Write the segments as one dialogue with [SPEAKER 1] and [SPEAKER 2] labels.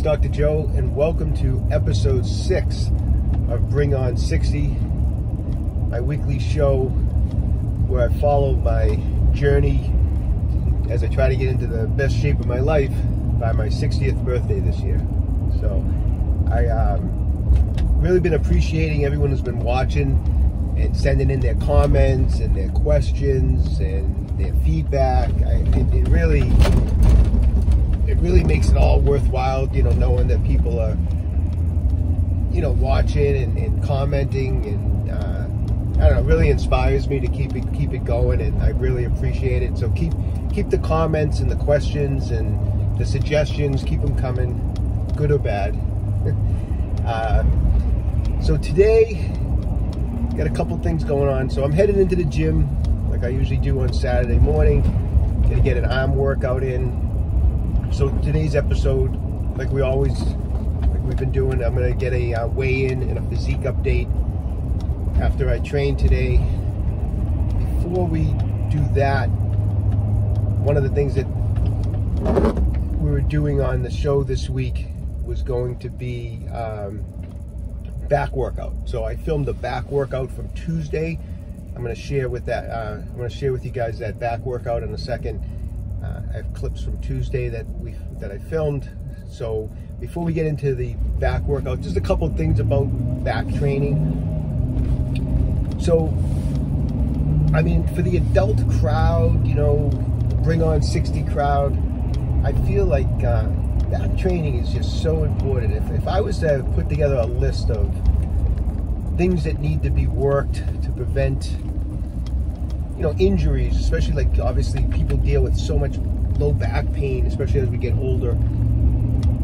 [SPEAKER 1] it's Dr. Joe, and welcome to episode six of Bring On 60, my weekly show where I follow my journey as I try to get into the best shape of my life by my 60th birthday this year. So I um, really been appreciating everyone who's been watching and sending in their comments and their questions and their feedback. I, it, it really really makes it all worthwhile, you know, knowing that people are, you know, watching and, and commenting and uh, I don't know, really inspires me to keep it keep it going, and I really appreciate it. So keep keep the comments and the questions and the suggestions, keep them coming, good or bad. uh, so today, got a couple things going on. So I'm headed into the gym like I usually do on Saturday morning. Gonna get an arm workout in so today's episode, like we always, like we've been doing, I'm gonna get a uh, weigh-in and a physique update after I train today. Before we do that, one of the things that we were doing on the show this week was going to be um, back workout. So I filmed the back workout from Tuesday. I'm to share with that. Uh, I'm to share with you guys that back workout in a second. Uh, I have clips from Tuesday that we that I filmed. So before we get into the back workout, just a couple things about back training. So, I mean, for the adult crowd, you know, bring on 60 crowd, I feel like uh, back training is just so important. If, if I was to put together a list of things that need to be worked to prevent you know, injuries, especially like obviously people deal with so much low back pain, especially as we get older.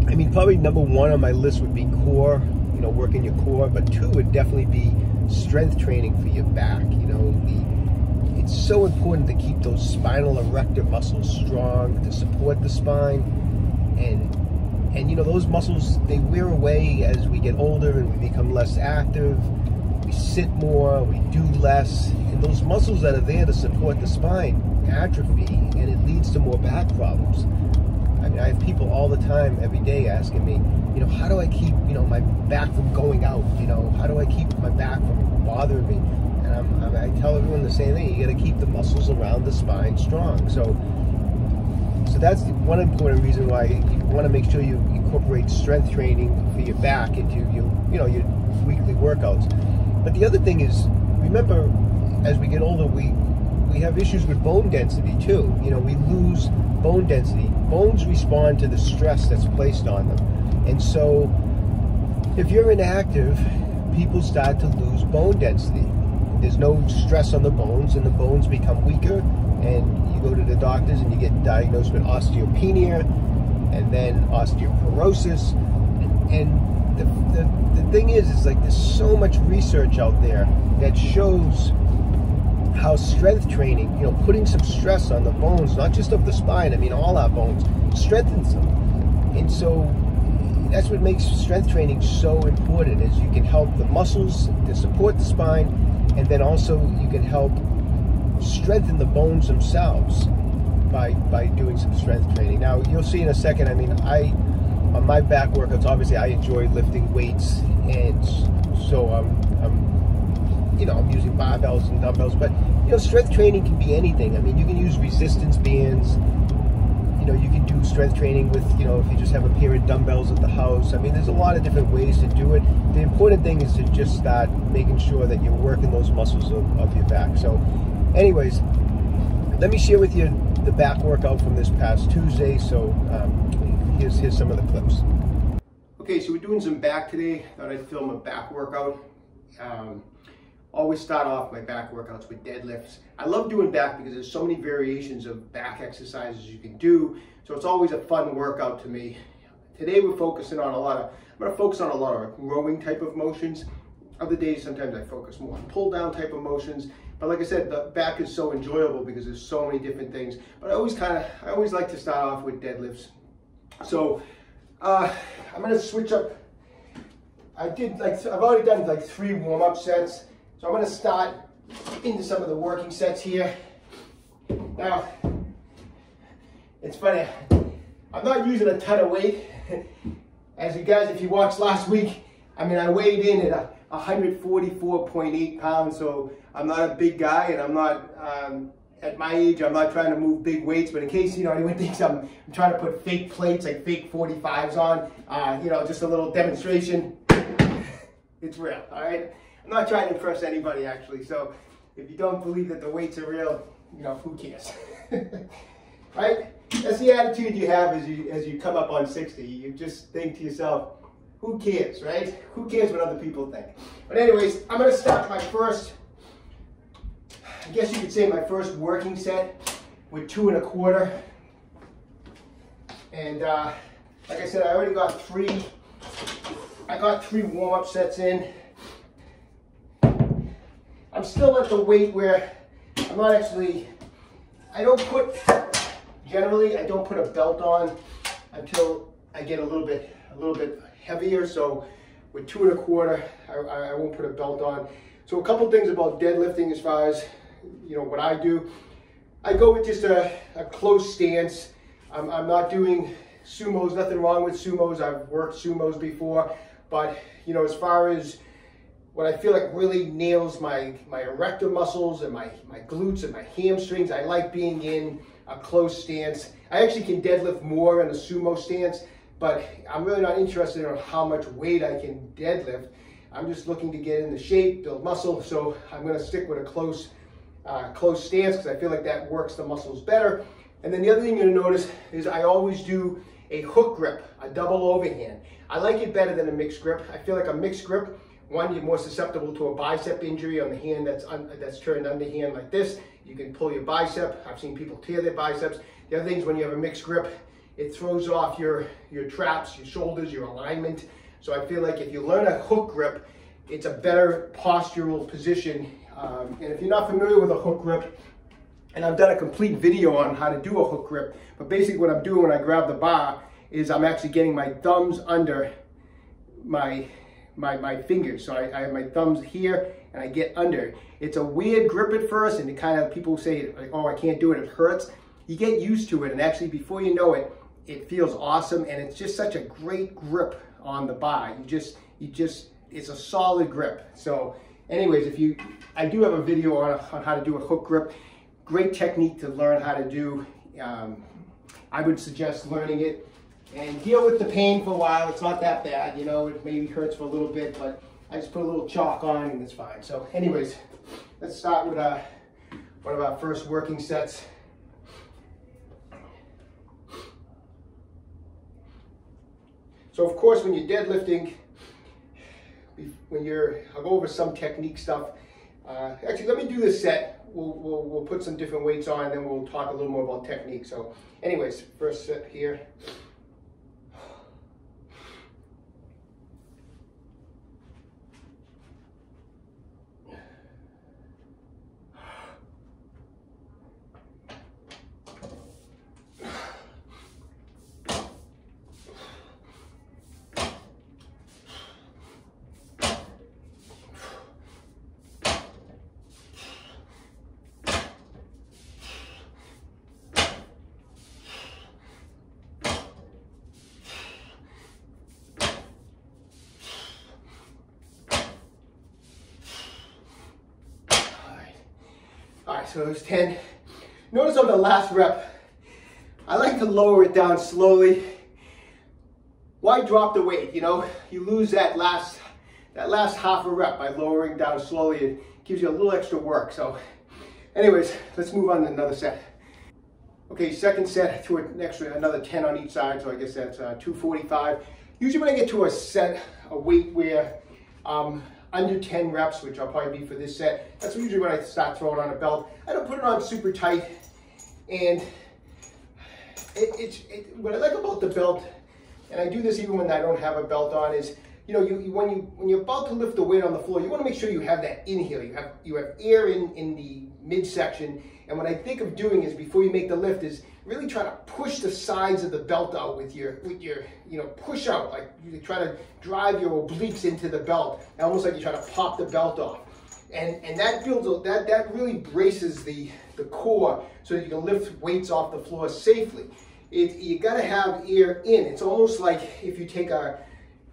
[SPEAKER 1] I mean, probably number one on my list would be core, you know, working your core, but two would definitely be strength training for your back. You know, the, it's so important to keep those spinal erector muscles strong to support the spine, and and you know those muscles they wear away as we get older and we become less active we sit more, we do less, and those muscles that are there to support the spine atrophy, and it leads to more back problems. I mean, I have people all the time, every day, asking me, you know, how do I keep, you know, my back from going out? You know, how do I keep my back from bothering me? And I'm, I'm, i tell everyone the same thing. You got to keep the muscles around the spine strong. So, so that's one important reason why you want to make sure you incorporate strength training for your back into your, you know, your weekly workouts. But the other thing is, remember, as we get older, we we have issues with bone density too. You know, we lose bone density. Bones respond to the stress that's placed on them, and so if you're inactive, people start to lose bone density. There's no stress on the bones, and the bones become weaker. And you go to the doctors, and you get diagnosed with osteopenia, and then osteoporosis, and the, the, the thing is, is like there's so much research out there that shows how strength training, you know, putting some stress on the bones, not just of the spine, I mean all our bones, strengthens them. And so that's what makes strength training so important is you can help the muscles to support the spine and then also you can help strengthen the bones themselves by by doing some strength training. Now you'll see in a second, I mean I on my back workouts, obviously I enjoy lifting weights, and so I'm, I'm, you know, I'm using barbells and dumbbells. But you know, strength training can be anything. I mean, you can use resistance bands. You know, you can do strength training with, you know, if you just have a pair of dumbbells at the house. I mean, there's a lot of different ways to do it. The important thing is to just start making sure that you're working those muscles of, of your back. So, anyways, let me share with you the back workout from this past Tuesday. So. Um, here's, here's some of the clips. Okay, so we're doing some back today. Thought I'd film a back workout. Um, always start off my back workouts with deadlifts. I love doing back because there's so many variations of back exercises you can do. So it's always a fun workout to me. Today we're focusing on a lot of, I'm gonna focus on a lot of rowing type of motions. Other days, sometimes I focus more on pull down type of motions. But like I said, the back is so enjoyable because there's so many different things. But I always kind of, I always like to start off with deadlifts. So uh, I'm gonna switch up. I did like, I've already done like three warm-up sets. So I'm gonna start into some of the working sets here. Now, it's funny, I'm not using a ton of weight. as you guys, if you watched last week, I mean, I weighed in at 144.8 pounds, so I'm not a big guy, and I'm not, um, at my age, I'm not trying to move big weights, but in case, you know, anyone thinks I'm, I'm trying to put fake plates, like fake 45s on, uh, you know, just a little demonstration, it's real, all right? I'm not trying to impress anybody, actually, so if you don't believe that the weights are real, you know, who cares? right? That's the attitude you have as you as you come up on 60. You just think to yourself, who cares, right? Who cares what other people think? But anyways, I'm gonna start my first, I guess you could say my first working set with two and a quarter. And uh, like I said, I already got three, I got three warm-up sets in. I'm still at the weight where I'm not actually, I don't put, generally I don't put a belt on until I get a little bit, a little bit heavier. So with two and a quarter, I, I won't put a belt on. So a couple things about deadlifting as far as, you know, what I do. I go with just a, a close stance. I'm, I'm not doing sumos, nothing wrong with sumos. I've worked sumos before, but you know, as far as what I feel like really nails my, my erector muscles and my, my glutes and my hamstrings. I like being in a close stance. I actually can deadlift more in a sumo stance, but I'm really not interested in how much weight I can deadlift. I'm just looking to get in the shape, build muscle, so I'm gonna stick with a close, uh, close stance because I feel like that works the muscles better. And then the other thing you're gonna notice is I always do a hook grip, a double overhand. I like it better than a mixed grip. I feel like a mixed grip one, you're more susceptible to a bicep injury on the hand that's that's turned underhand like this. You can pull your bicep. I've seen people tear their biceps. The other thing is when you have a mixed grip, it throws off your, your traps, your shoulders, your alignment. So I feel like if you learn a hook grip, it's a better postural position. Um, and if you're not familiar with a hook grip, and I've done a complete video on how to do a hook grip, but basically what I'm doing when I grab the bar is I'm actually getting my thumbs under my my, my fingers. So I, I have my thumbs here and I get under. It's a weird grip at first and it kind of, people say, like, oh, I can't do it, it hurts. You get used to it and actually before you know it, it feels awesome and it's just such a great grip on the bar. You just, you just, it's a solid grip. So anyways, if you, I do have a video on, on how to do a hook grip. Great technique to learn how to do. Um, I would suggest learning it and deal with the pain for a while. It's not that bad, you know, it maybe hurts for a little bit, but I just put a little chalk on and it's fine. So anyways, let's start with uh, one of our first working sets. So of course, when you're deadlifting, when you're, I'll go over some technique stuff. Uh, actually, let me do this set. We'll, we'll, we'll put some different weights on, and then we'll talk a little more about technique. So anyways, first set here. So there's 10. Notice on the last rep, I like to lower it down slowly. Why drop the weight, you know? You lose that last, that last half a rep by lowering down slowly. It gives you a little extra work. So anyways, let's move on to another set. Okay, second set to an extra, another 10 on each side. So I guess that's uh, 245. Usually when I get to a set, a weight where um, under 10 reps, which I'll probably be for this set. That's usually when I start throwing on a belt. I don't put it on super tight. And it, it's it, what I like about the belt, and I do this even when I don't have a belt on, is you know, you, you, when you when you're about to lift the weight on the floor, you want to make sure you have that inhale. You have you have air in in the midsection. And what I think of doing is before you make the lift is really try to push the sides of the belt out with your, with your, you know, push out, like you try to drive your obliques into the belt, almost like you try to pop the belt off. And, and that builds, that, that really braces the, the core so that you can lift weights off the floor safely. it, you got to have air in. It's almost like if you take a,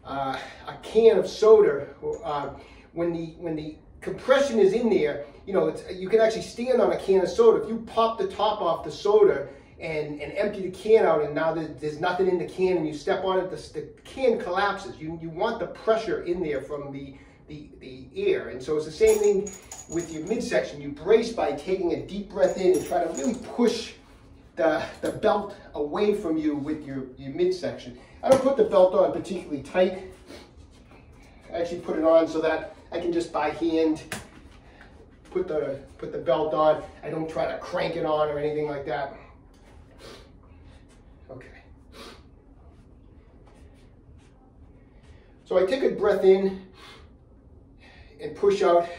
[SPEAKER 1] uh, a can of soda, uh, when the when the compression is in there, you know, you can actually stand on a can of soda. If you pop the top off the soda and, and empty the can out and now there's, there's nothing in the can and you step on it, the, the can collapses. You, you want the pressure in there from the, the, the air. And so it's the same thing with your midsection. You brace by taking a deep breath in and try to really push the, the belt away from you with your, your midsection. I don't put the belt on particularly tight. I actually put it on so that I can just by hand put the, put the belt on. I don't try to crank it on or anything like that. Okay. So I take a breath in and push out.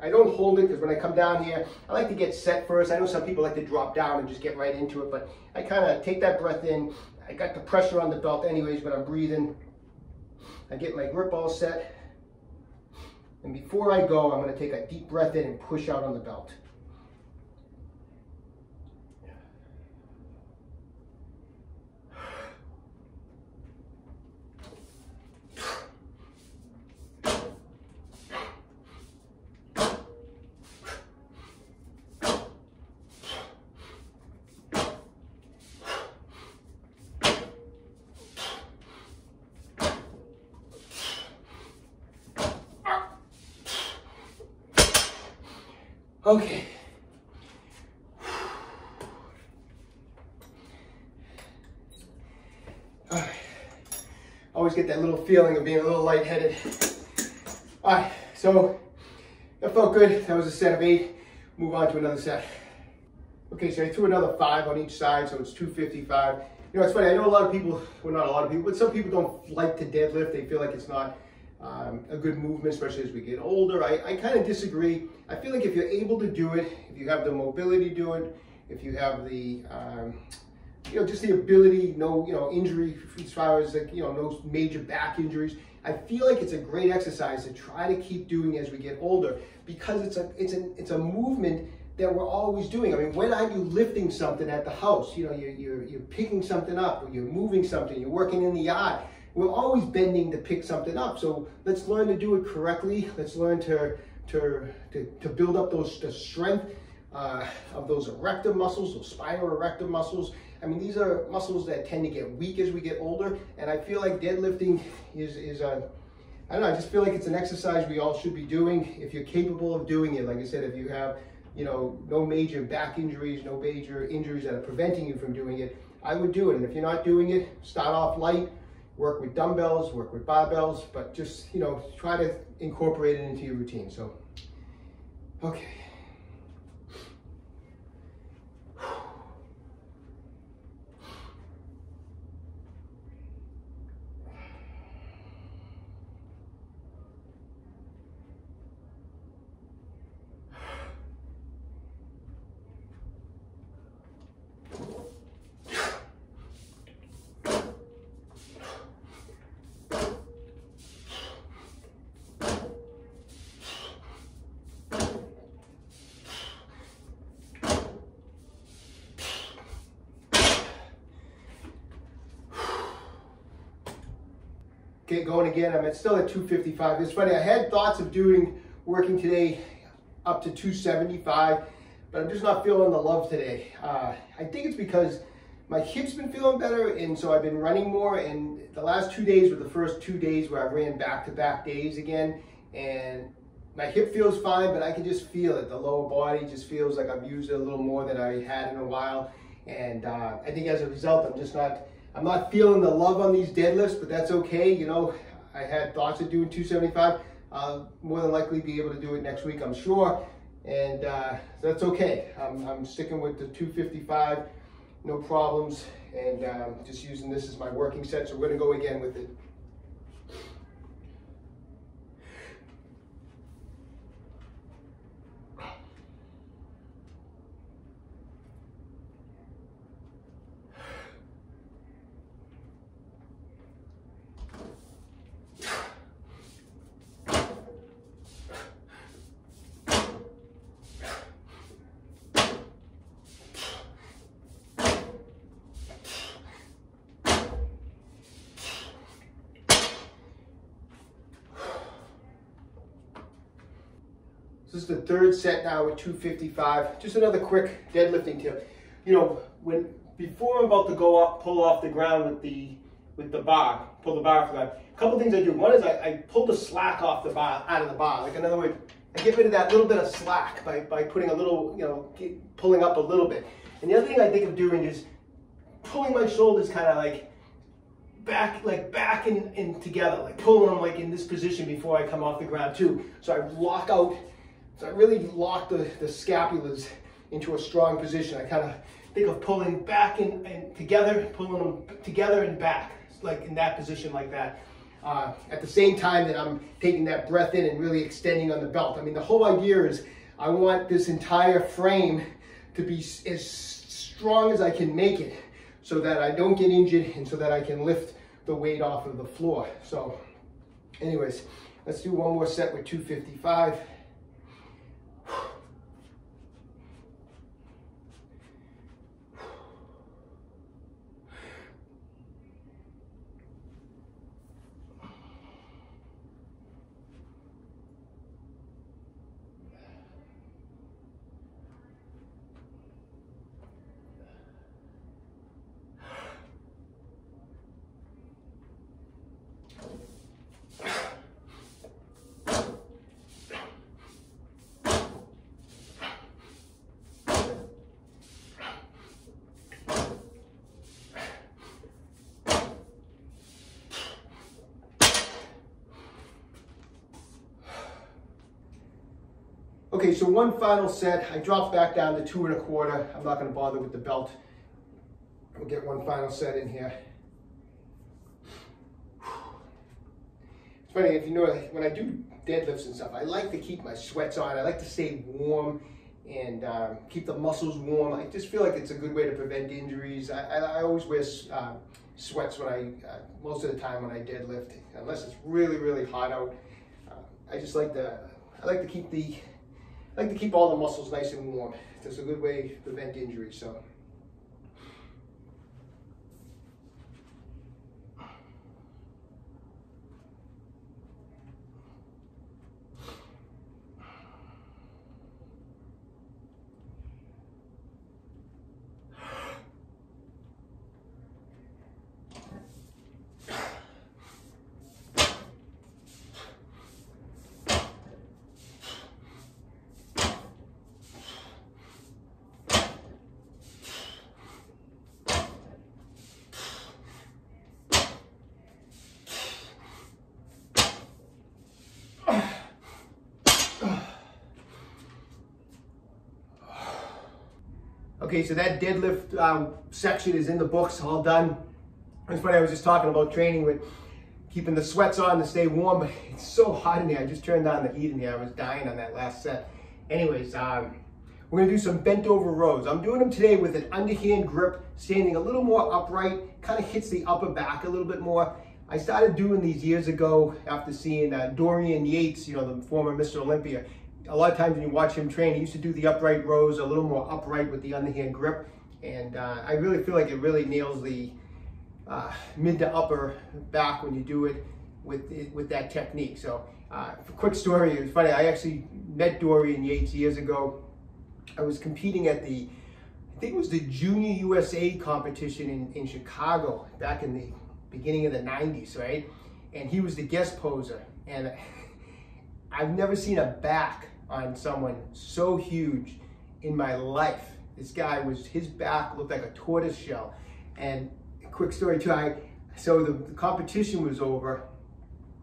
[SPEAKER 1] I don't hold it because when I come down here, I like to get set first. I know some people like to drop down and just get right into it, but I kind of take that breath in. I got the pressure on the belt anyways, but I'm breathing. I get my grip all set. And before I go, I'm going to take a deep breath in and push out on the belt. Okay. All right. Always get that little feeling of being a little lightheaded. All right, so that felt good. That was a set of eight. Move on to another set. Okay, so I threw another five on each side, so it's 255. You know, it's funny, I know a lot of people, well, not a lot of people, but some people don't like to deadlift. They feel like it's not um, a good movement, especially as we get older. I, I kind of disagree. I feel like if you're able to do it, if you have the mobility to do it, if you have the, um, you know, just the ability, no, you know, injury as far as like, you know, no major back injuries. I feel like it's a great exercise to try to keep doing as we get older because it's a, it's a, it's a movement that we're always doing. I mean, when are you lifting something at the house? You know, you're, you're, you're picking something up, or you're moving something, you're working in the yard we're always bending to pick something up. So let's learn to do it correctly. Let's learn to, to, to, to build up those the strength uh, of those erector muscles, those spinal erector muscles. I mean, these are muscles that tend to get weak as we get older. And I feel like deadlifting is, is a, I don't know, I just feel like it's an exercise we all should be doing. If you're capable of doing it, like I said, if you have, you know, no major back injuries, no major injuries that are preventing you from doing it, I would do it. And if you're not doing it, start off light, work with dumbbells, work with barbells, but just, you know, try to incorporate it into your routine. So, okay. Get going again. I'm at still at 255. It's funny, I had thoughts of doing working today up to 275, but I'm just not feeling the love today. Uh, I think it's because my hip's been feeling better, and so I've been running more, and the last two days were the first two days where I ran back-to-back -back days again, and my hip feels fine, but I can just feel it. The lower body just feels like I've used it a little more than I had in a while, and uh, I think as a result, I'm just not I'm not feeling the love on these deadlifts, but that's okay. You know, I had thoughts of doing 275. I'll more than likely be able to do it next week, I'm sure. And uh, that's okay. I'm, I'm, sticking with the 255, no problems. And um, just using this as my working set. So we're gonna go again with it. This is the third set now at 255. Just another quick deadlifting tip. You know, when before I'm about to go up, pull off the ground with the with the bar, pull the bar for that. A couple things I do. One is I, I pull the slack off the bar, out of the bar. Like another way, I get rid of that little bit of slack by, by putting a little, you know, pulling up a little bit. And the other thing I think of doing is pulling my shoulders kind of like back, like back and, and together, like pulling them like in this position before I come off the ground too. So I lock out so I really lock the, the scapulas into a strong position. I kind of think of pulling back and, and together, pulling them together and back, like in that position like that. Uh, at the same time that I'm taking that breath in and really extending on the belt. I mean, the whole idea is I want this entire frame to be as strong as I can make it so that I don't get injured and so that I can lift the weight off of the floor. So anyways, let's do one more set with 255. Okay, so one final set. I dropped back down to two and a quarter. I'm not gonna bother with the belt. We'll get one final set in here. It's funny, if you know, when I do deadlifts and stuff, I like to keep my sweats on. I like to stay warm and um, keep the muscles warm. I just feel like it's a good way to prevent injuries. I, I, I always wear uh, sweats when I, uh, most of the time when I deadlift, unless it's really, really hot out. Uh, I just like to, I like to keep the I like to keep all the muscles nice and warm. It's a good way to prevent injury. So. Okay, so that deadlift um, section is in the books, all done. It's funny, I was just talking about training with keeping the sweats on to stay warm, but it's so hot in here. I just turned on the heat in here. I was dying on that last set. Anyways, um, we're gonna do some bent over rows. I'm doing them today with an underhand grip, standing a little more upright, kind of hits the upper back a little bit more. I started doing these years ago after seeing uh, Dorian Yates, you know, the former Mr. Olympia a lot of times when you watch him train, he used to do the upright rows a little more upright with the underhand grip. And uh, I really feel like it really nails the uh, mid to upper back when you do it with, with that technique. So uh, quick story, it's funny, I actually met Dorian Yates years ago. I was competing at the, I think it was the Junior USA competition in, in Chicago back in the beginning of the 90s, right? And he was the guest poser. And I've never seen a back on someone so huge in my life. This guy was, his back looked like a tortoise shell. And quick story too, I, so the, the competition was over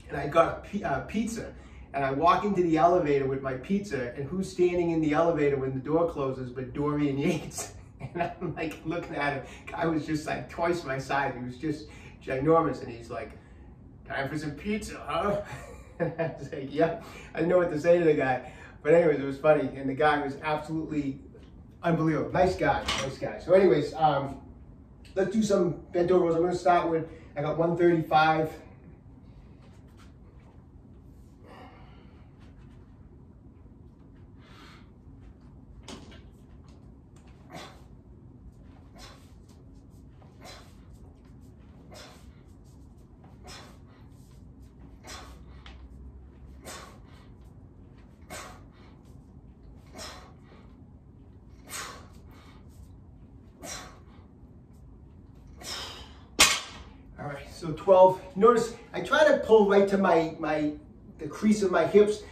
[SPEAKER 1] and I got a uh, pizza and I walk into the elevator with my pizza and who's standing in the elevator when the door closes but Dorian Yates. And I'm like looking at him, guy was just like twice my size. He was just ginormous and he's like, time for some pizza, huh? And I was like, yeah, I didn't know what to say to the guy. But anyways, it was funny, and the guy was absolutely unbelievable. Nice guy, nice guy. So anyways, um, let's do some bent overs. I'm gonna start with, I got 135. Notice I try to pull right to my, my the crease of my hips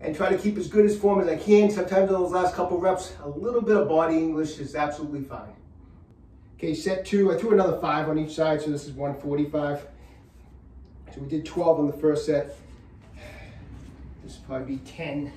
[SPEAKER 1] and try to keep as good as form as I can. Sometimes on those last couple reps, a little bit of body English is absolutely fine. Okay, set two, I threw another five on each side, so this is 145. So we did 12 on the first set. This will probably be 10.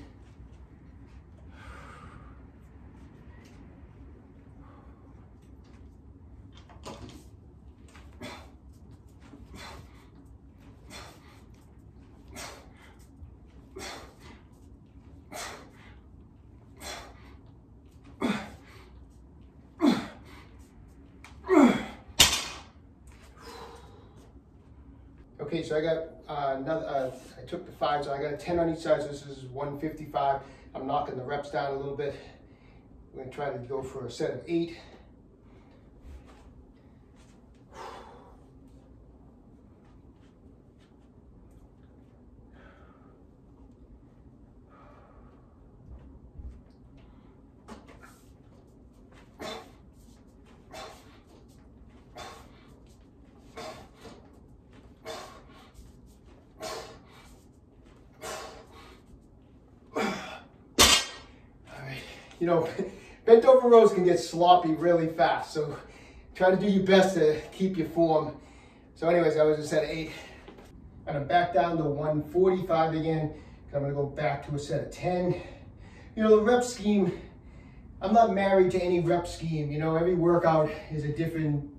[SPEAKER 1] Okay, so I got uh, another, uh, I took the five, so I got a 10 on each side, so this is 155. I'm knocking the reps down a little bit. I'm gonna try to go for a set of eight. you know, bent over rows can get sloppy really fast. So try to do your best to keep your form. So anyways, I was just at eight. And I'm back down to 145 again. I'm gonna go back to a set of 10. You know, the rep scheme, I'm not married to any rep scheme. You know, every workout is a different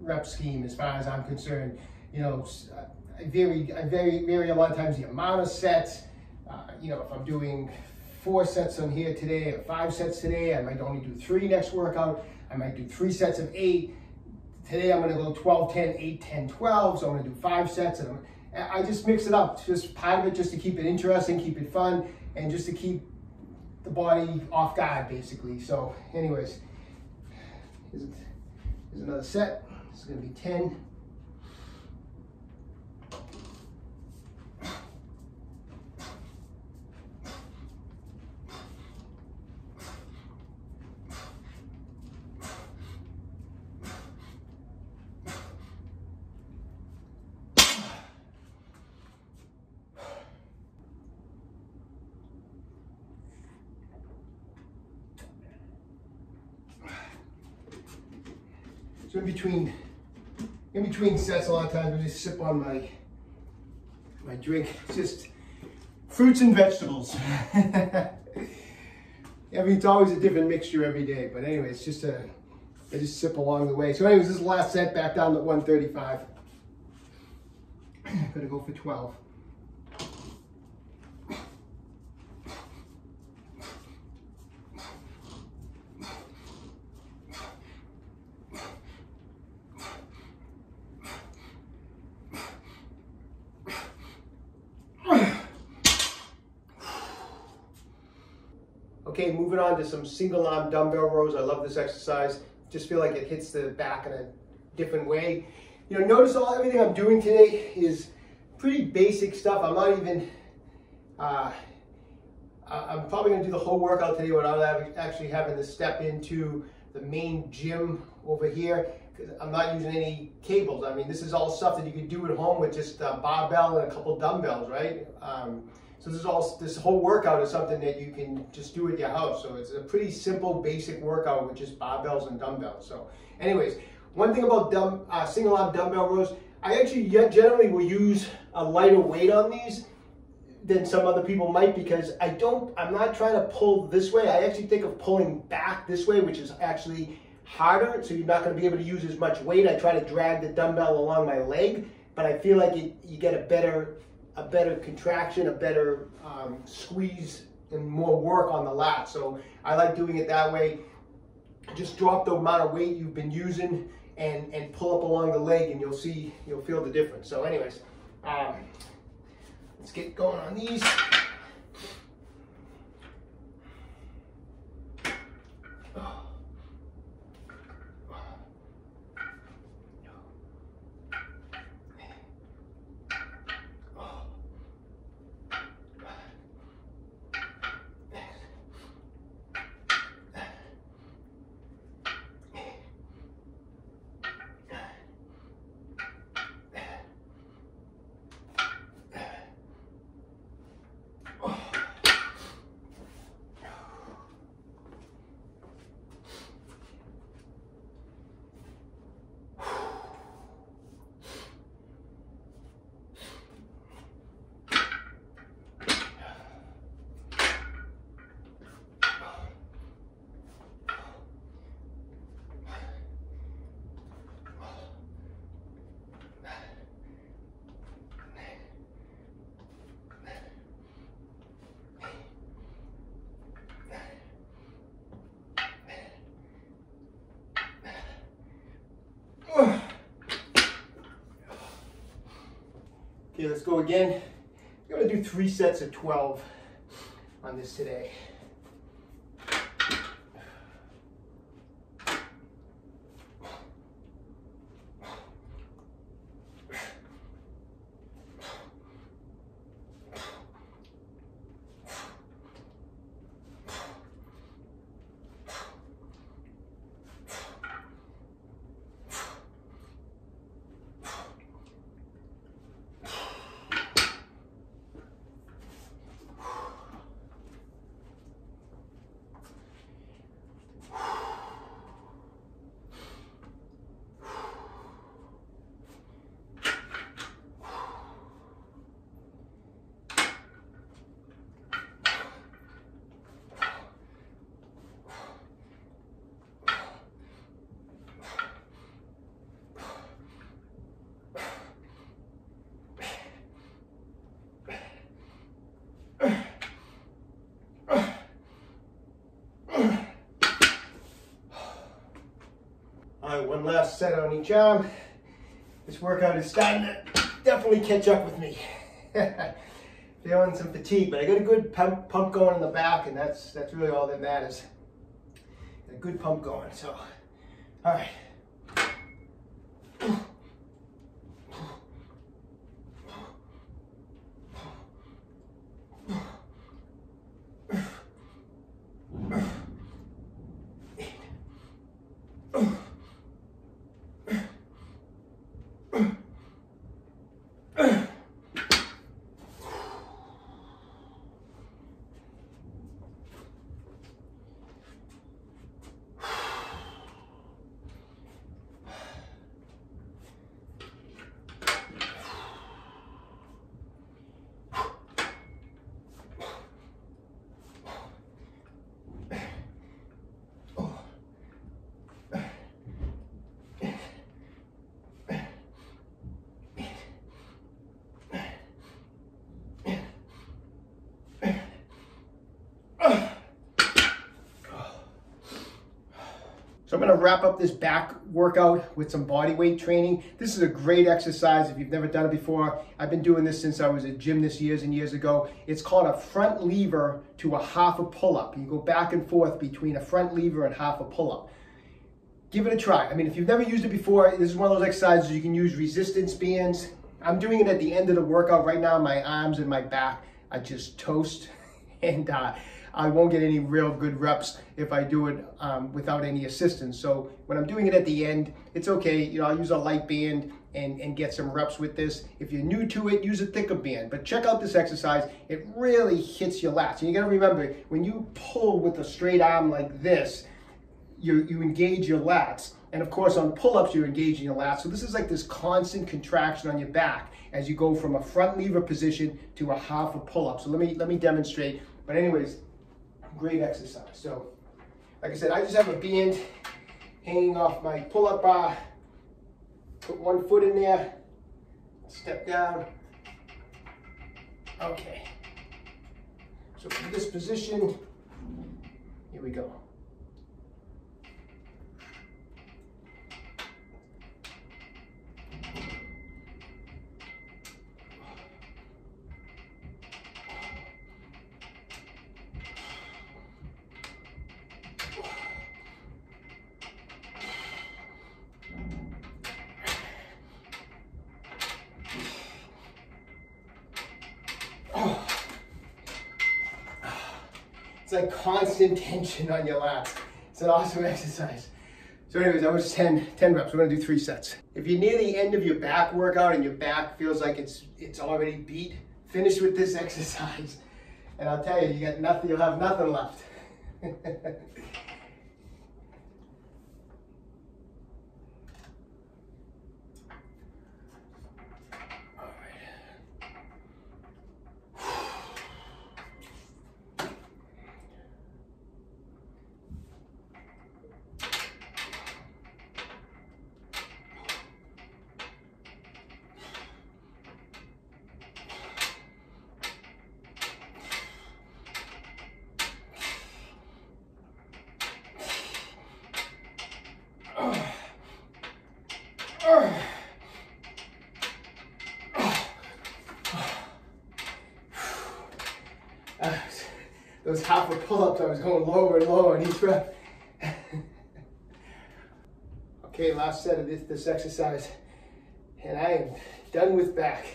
[SPEAKER 1] rep scheme as far as I'm concerned. You know, I vary, I vary, vary a lot of times the amount of sets. Uh, you know, if I'm doing four sets on here today or five sets today. I might only do three next workout. I might do three sets of eight. Today I'm gonna go 12, 10, 8, 10, 12. So I'm gonna do five sets and I'm, I just mix it up. Just part of it just to keep it interesting, keep it fun, and just to keep the body off guard basically. So anyways, here's, here's another set. This is gonna be 10. Between, in between sets, a lot of times I just sip on my my drink. Just fruits and vegetables. I mean, it's always a different mixture every day. But anyway, it's just a, I just sip along the way. So anyways, this is the last set back down to 135. Gonna go for 12. Okay, moving on to some single arm dumbbell rows. I love this exercise. Just feel like it hits the back in a different way. You know, notice all everything I'm doing today is pretty basic stuff. I'm not even, uh, I'm probably gonna do the whole workout today without actually having to step into the main gym over here I'm not using any cables. I mean, this is all stuff that you can do at home with just a barbell and a couple dumbbells, right? Um, so this is all this whole workout is something that you can just do at your house. So it's a pretty simple, basic workout with just barbells and dumbbells. So, anyways, one thing about dumb, uh, single arm dumbbell rows, I actually generally will use a lighter weight on these than some other people might because I don't, I'm not trying to pull this way. I actually think of pulling back this way, which is actually harder. So you're not going to be able to use as much weight. I try to drag the dumbbell along my leg, but I feel like it, you get a better a better contraction, a better um, squeeze, and more work on the lat. So I like doing it that way. Just drop the amount of weight you've been using and, and pull up along the leg and you'll see, you'll feel the difference. So anyways, um, let's get going on these. Okay, let's go again. I'm gonna do three sets of 12 on this today. One last set on each arm. This workout is starting to definitely catch up with me. Feeling some fatigue, but I got a good pump, pump going in the back, and that's that's really all that matters. Got a good pump going, so all right. So I'm gonna wrap up this back workout with some body weight training. This is a great exercise if you've never done it before. I've been doing this since I was a gymnast years and years ago. It's called a front lever to a half a pull-up. You go back and forth between a front lever and half a pull-up. Give it a try. I mean, if you've never used it before, this is one of those exercises you can use resistance bands. I'm doing it at the end of the workout right now. My arms and my back are just toast. And uh, I won't get any real good reps if I do it um, without any assistance. So when I'm doing it at the end, it's okay. You know, I'll use a light band and, and get some reps with this. If you're new to it, use a thicker band. But check out this exercise. It really hits your lats. And you gotta remember, when you pull with a straight arm like this, you, you engage your lats. And of course, on pull-ups, you're engaging your lats. So this is like this constant contraction on your back as you go from a front lever position to a half a pull-up. So let me, let me demonstrate. But anyways, great exercise. So, like I said, I just have a band hanging off my pull-up bar. Put one foot in there, step down. Okay. So for this position, here we go. Tension on your lats. It's an awesome exercise. So anyways, that was 10, 10 reps. We're gonna do three sets. If you're near the end of your back workout and your back feels like it's it's already beat, finish with this exercise. And I'll tell you, you got nothing, you'll have nothing left. this, exercise. And I am done with back.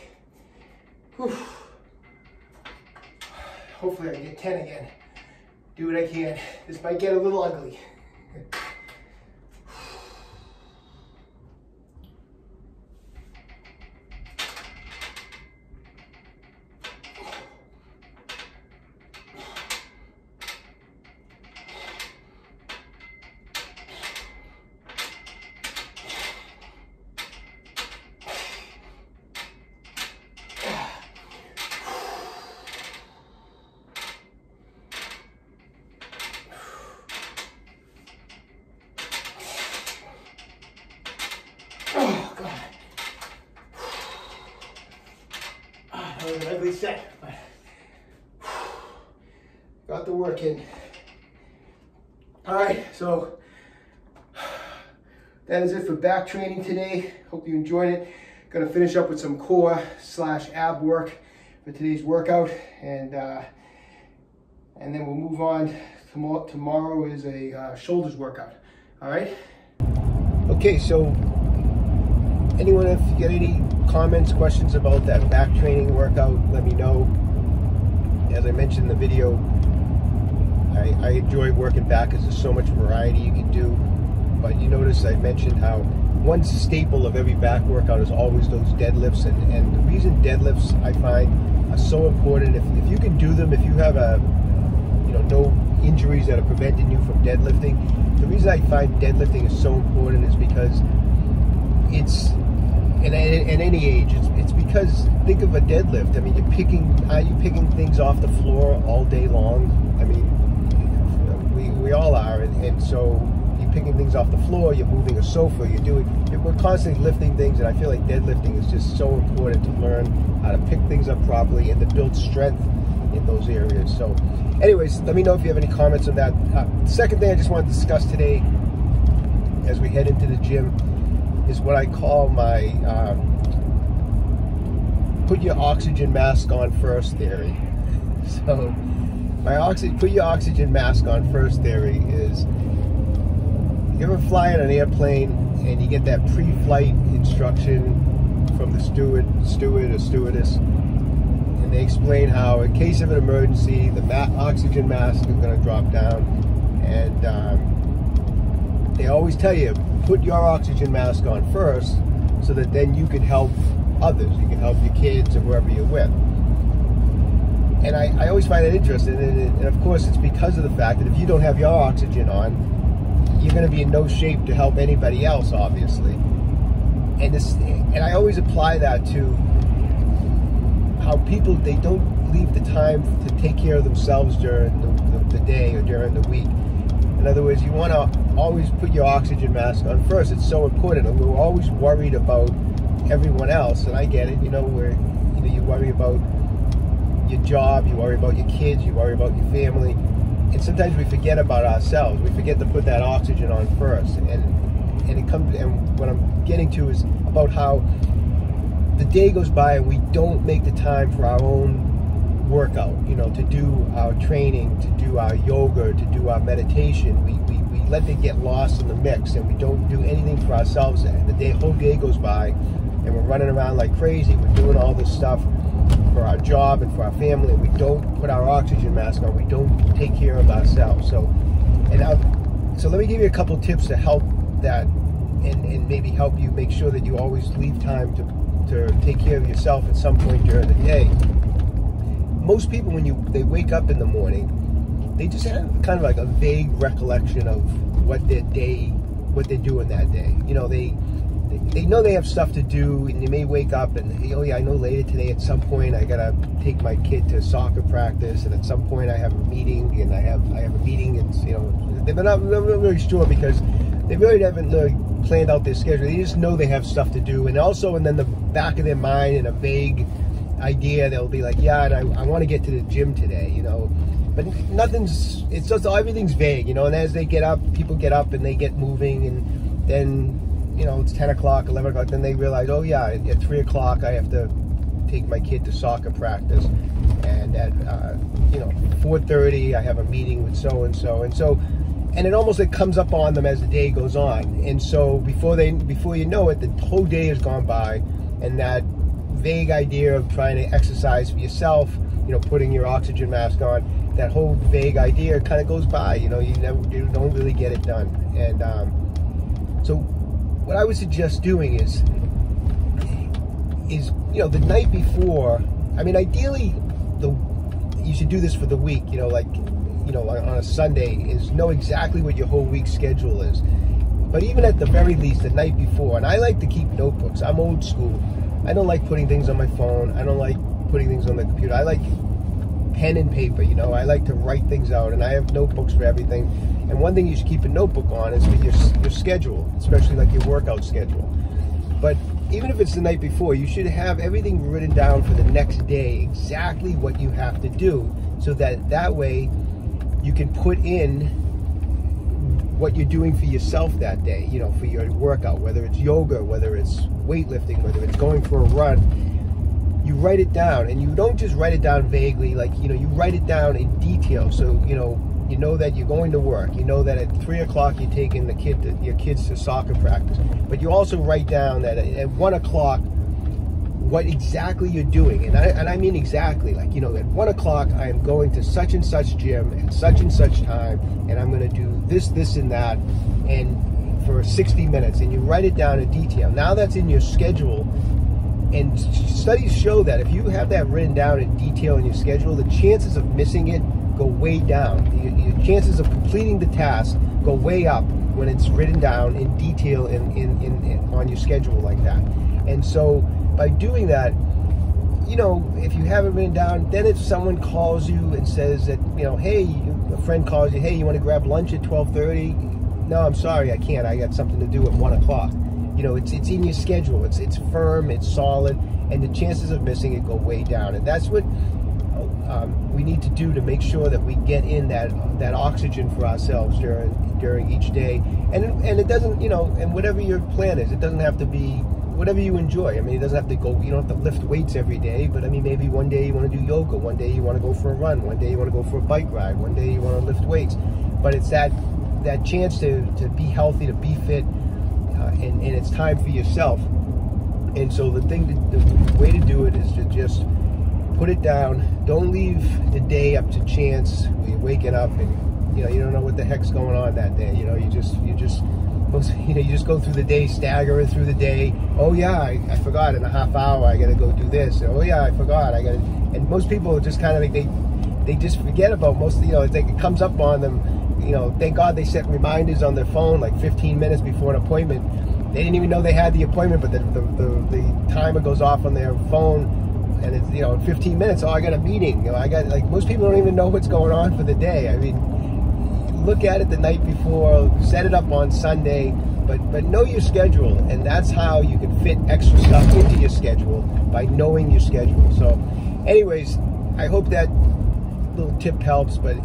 [SPEAKER 1] Whew. Hopefully I get 10 again. Do what I can. This might get a little ugly. was an ugly set, but got the work in. All right, so that is it for back training today. Hope you enjoyed it. Gonna finish up with some core slash ab work for today's workout, and uh, and then we'll move on. Tomorrow, tomorrow is a uh, shoulders workout. All right. Okay, so anyone if you get any comments, questions about that back training workout, let me know. As I mentioned in the video, I, I enjoy working back because there's so much variety you can do. But you notice I mentioned how one staple of every back workout is always those deadlifts. And, and the reason deadlifts I find are so important, if, if you can do them, if you have a, you know, no injuries that are preventing you from deadlifting, the reason I find deadlifting is so important is because it's and at, any age, it's, it's because think of a deadlift. I mean, you're picking, are you picking things off the floor all day long? I mean, we, all are, and, and so you're picking things off the floor. You're moving a sofa. You're doing. We're constantly lifting things, and I feel like deadlifting is just so important to learn how to pick things up properly and to build strength in those areas. So, anyways, let me know if you have any comments on that. Uh, second thing I just want to discuss today, as we head into the gym is what I call my um, put your oxygen mask on first theory. So my oxygen, put your oxygen mask on first theory is you ever fly in an airplane and you get that pre-flight instruction from the steward, steward or stewardess, and they explain how in case of an emergency, the ma oxygen mask is going to drop down, and um, they always tell you put your oxygen mask on first so that then you can help others. You can help your kids or whoever you're with. And I, I always find it interesting. And, and of course, it's because of the fact that if you don't have your oxygen on, you're going to be in no shape to help anybody else, obviously. And this, and I always apply that to how people they don't leave the time to take care of themselves during the, the, the day or during the week. In other words, you want to always put your oxygen mask on first. It's so important. And we're always worried about everyone else, and I get it. You know, where you know you worry about your job, you worry about your kids, you worry about your family, and sometimes we forget about ourselves. We forget to put that oxygen on first, and and it comes. And what I'm getting to is about how the day goes by and we don't make the time for our own workout, you know, to do our training, to do our yoga, to do our meditation. We, we, we let it get lost in the mix and we don't do anything for ourselves. And the day, whole day goes by and we're running around like crazy. We're doing all this stuff for our job and for our family. And we don't put our oxygen mask on. We don't take care of ourselves. So, and I, so let me give you a couple tips to help that and, and maybe help you make sure that you always leave time to, to take care of yourself at some point during the day most people when you they wake up in the morning, they just have kind of like a vague recollection of what their day, what they're doing that day. You know, they they know they have stuff to do, and they may wake up and oh yeah, I know later today at some point I gotta take my kid to soccer practice, and at some point I have a meeting, and I have I have a meeting, and you know they're not, they're not really sure because they really haven't really planned out their schedule. They just know they have stuff to do, and also and then the back of their mind in a vague idea they'll be like yeah and I, I want to get to the gym today you know but nothing's it's just everything's vague you know and as they get up people get up and they get moving and then you know it's 10 o'clock 11 o'clock then they realize oh yeah at 3 o'clock I have to take my kid to soccer practice. And at uh, you know 4:30 I have a meeting with so and so, and so, and it almost it comes up on them as the day goes on, and so before they before you know it, the whole day has gone by, and that vague idea of trying to exercise for yourself, you know, putting your oxygen mask on, that whole vague idea kind of goes by. You know, you never you don't really get it done, and um, so what I would suggest doing is is you know the night before. I mean, ideally, the you should do this for the week. You know, like you know on a Sunday is know exactly what your whole week schedule is. But even at the very least, the night before, and I like to keep notebooks. I'm old school. I don't like putting things on my phone. I don't like putting things on the computer. I like pen and paper. You know, I like to write things out, and I have notebooks for everything. And one thing you should keep a notebook on is your your schedule, especially like your workout schedule. But even if it's the night before, you should have everything written down for the next day, exactly what you have to do, so that that way you can put in what you're doing for yourself that day, you know, for your workout, whether it's yoga, whether it's weightlifting, whether it's going for a run. You write it down and you don't just write it down vaguely, like, you know, you write it down in detail. So, you know, you know that you're going to work. You know that at three o'clock you're taking the kid, to, your kids to soccer practice. But you also write down that at one o'clock what exactly you're doing. And I, and I mean exactly, like, you know, at one o'clock I am going to such and such gym at such and such time, and I'm going to do this, this, and that, and for 60 minutes. And you write it down in detail. Now that's in your schedule. And studies show that if you have that written down in detail in your schedule, the chances of missing it go way down. Your, chances of completing the task go way up when it's written down in detail in, in, in, in, on your schedule like that. And so by doing that, you know, if you have it written down, then if someone calls you and says that, you know, hey, a friend calls you, hey, you want to grab lunch at 12:30? No, I'm sorry, I can't. I got something to do at one o'clock. You know, it's it's in your schedule. It's it's firm. It's solid, and the chances of missing it go way down. And that's what um, we need to do to make sure that we get in that that oxygen for ourselves during during each day. And and it doesn't, you know, and whatever your plan is, it doesn't have to be whatever you enjoy. I mean, it doesn't have to go. You don't have to lift weights every day, but I mean, maybe one day you want to do yoga, one day you want to go for a run, one day you want to go for a bike ride, one day you want to lift weights. But it's that that chance to to be healthy, to be fit, uh, and and it's time for yourself. And so the thing, to, the way to do it is to just put it down. Don't leave the day up to chance. You're waking up and you know you don't know what the heck's going on that day. You know you just you just you know you just go through the day, staggering through the day. Oh yeah, I, I forgot in a half hour I got to go do this. Oh yeah, I forgot I got to. And most people just kind of like they they just forget about most. You know, it's like it comes up on them. You know, thank God they set reminders on their phone like 15 minutes before an appointment. They didn't even know they had the appointment, but the, the, the, the timer goes off on their phone and it's you know in 15 minutes oh i got a meeting. I got like most people don't even know what's going on for the day. I mean look at it the night before set it up on sunday but but know your schedule and that's how you can fit extra stuff into your schedule by knowing your schedule. So anyways i hope that little tip helps but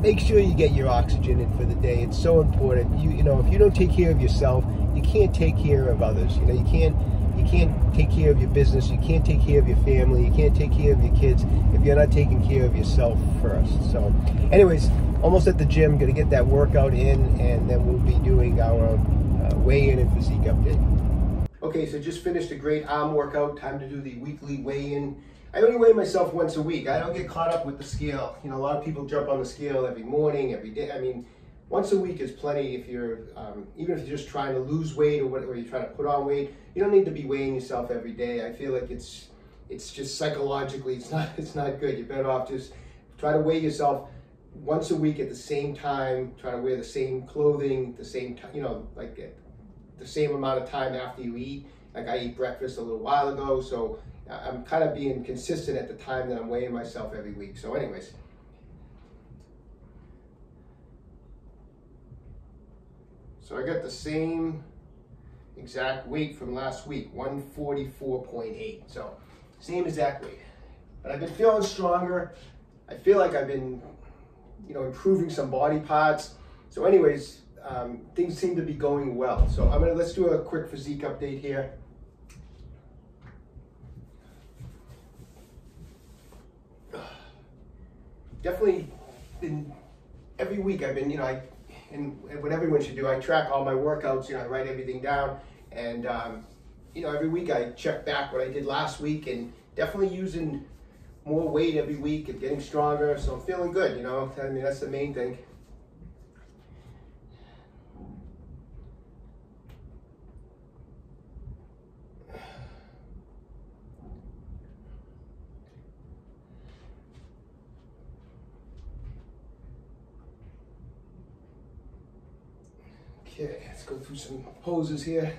[SPEAKER 1] make sure you get your oxygen in for the day. It's so important. You you know if you don't take care of yourself you can't take care of others. You know you can't you can't take care of your business, you can't take care of your family, you can't take care of your kids if you're not taking care of yourself first. So, anyways, almost at the gym, gonna get that workout in, and then we'll be doing our uh, weigh-in and physique update. Okay, so just finished a great arm workout. Time to do the weekly weigh-in. I only weigh myself once a week. I don't get caught up with the scale. You know, a lot of people jump on the scale every morning, every day. I mean, once a week is plenty if you're, um, even if you're just trying to lose weight or whatever, you're trying to put on weight, you don't need to be weighing yourself every day. I feel like it's, it's just psychologically, it's not, it's not good. You're better off just try to weigh yourself once a week at the same time, try to wear the same clothing, the same time, you know, like the same amount of time after you eat. Like I eat breakfast a little while ago, so I'm kind of being consistent at the time that I'm weighing myself every week. So anyways, So I got the same exact weight from last week, 144.8. So same exact weight. But I've been feeling stronger. I feel like I've been, you know, improving some body parts. So anyways, um, things seem to be going well. So I'm gonna, let's do a quick physique update here. definitely been every week I've been, you know, I and, what everyone should do, I track all my workouts, you know, I write everything down and um, you know, every week I check back what I did last week and definitely using more weight every week and getting stronger. So I'm feeling good, you know, I mean, that's the main thing. Okay, let's go through some poses here.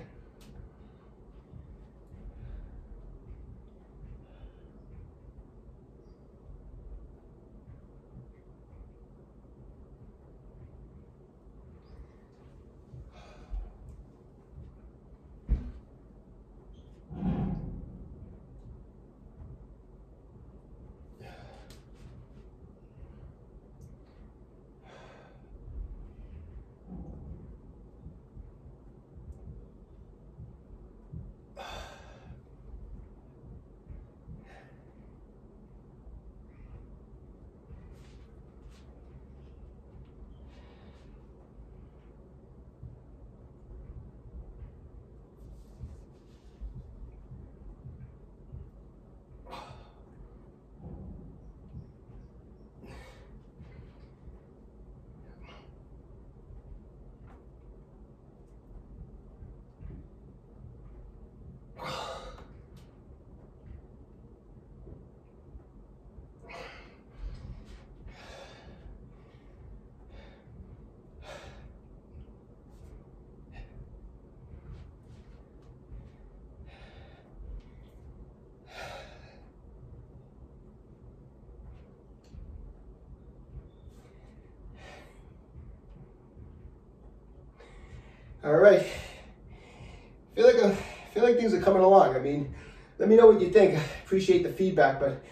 [SPEAKER 1] All right. I feel like I feel like things are coming along. I mean, let me know what you think. I appreciate the feedback, but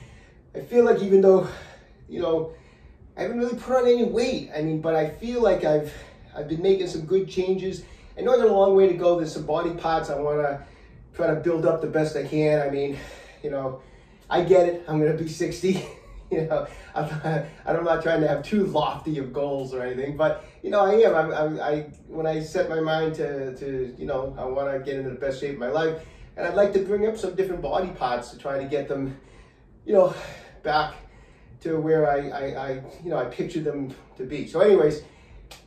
[SPEAKER 1] I feel like even though, you know, I haven't really put on any weight. I mean, but I feel like I've I've been making some good changes. I know I got a long way to go. There's some body parts I want to try to build up the best I can. I mean, you know, I get it. I'm gonna be 60. you know, I'm not, trying to have too lofty of goals or anything, but you know, I am. I'm, I'm, I when I set my mind to, to you know, I want to get into the best shape of my life, and I'd like to bring up some different body parts to try to get them, you know, back to where I, I, I you know, I pictured them to be. So, anyways,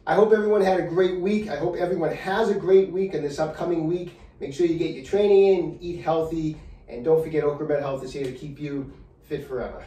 [SPEAKER 1] I hope everyone had a great week. I hope everyone has a great week in this upcoming week. Make sure you get your training in, eat healthy, and don't forget OcraMed Health is here to keep you fit forever.